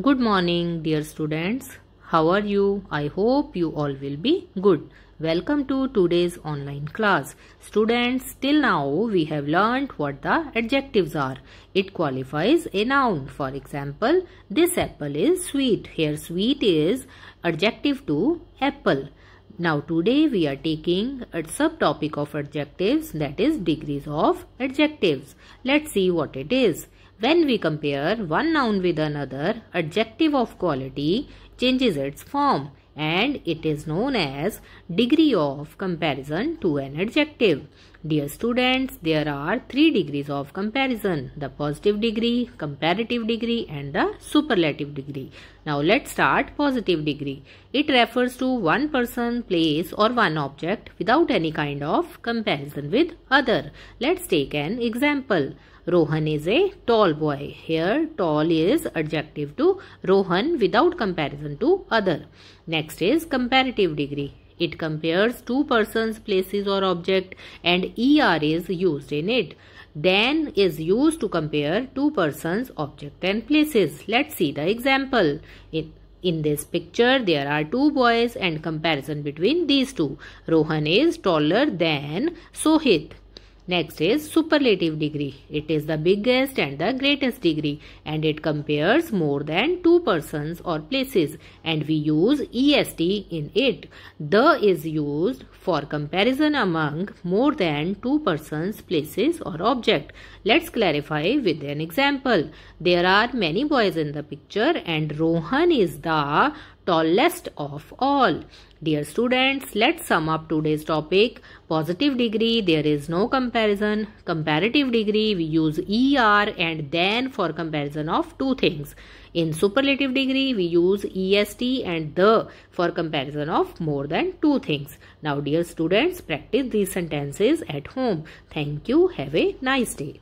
Good morning, dear students. How are you? I hope you all will be good. Welcome to today's online class. Students, till now we have learned what the adjectives are. It qualifies a noun. For example, this apple is sweet. Here sweet is adjective to apple. Now today we are taking a subtopic of adjectives that is degrees of adjectives. Let's see what it is. When we compare one noun with another, adjective of quality changes its form and it is known as degree of comparison to an adjective. Dear students, there are three degrees of comparison, the positive degree, comparative degree and the superlative degree. Now let's start positive degree. It refers to one person, place or one object without any kind of comparison with other. Let's take an example. Rohan is a tall boy. Here tall is adjective to Rohan without comparison to other. Next is comparative degree. It compares two persons, places or object and ER is used in it. Than is used to compare two persons, object and places. Let's see the example. In, in this picture, there are two boys and comparison between these two. Rohan is taller than Sohit. Next is superlative degree. It is the biggest and the greatest degree and it compares more than two persons or places and we use est in it. The is used for comparison among more than two persons, places or object. Let's clarify with an example. There are many boys in the picture and Rohan is the tallest of all. Dear students, let's sum up today's topic. Positive degree, there is no comparison. Comparative degree, we use ER and then for comparison of two things. In superlative degree, we use EST and the for comparison of more than two things. Now, dear students, practice these sentences at home. Thank you. Have a nice day.